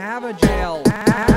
Have a jail.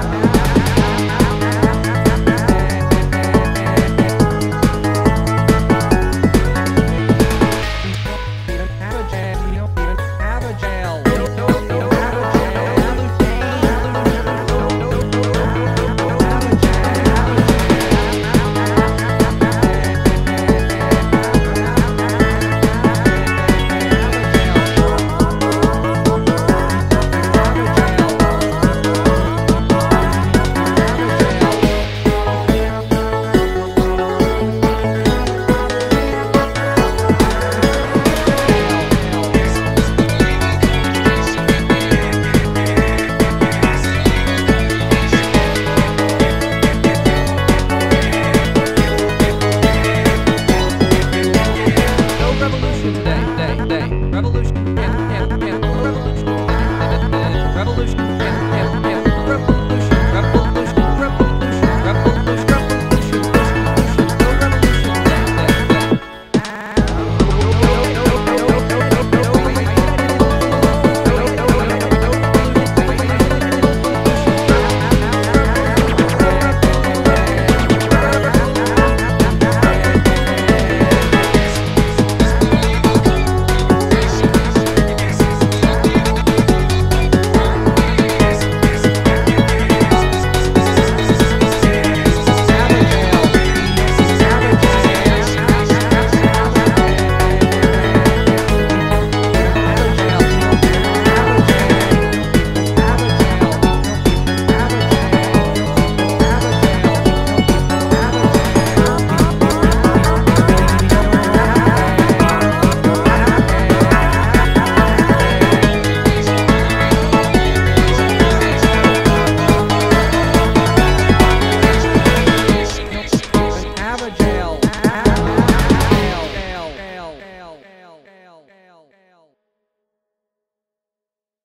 Jail.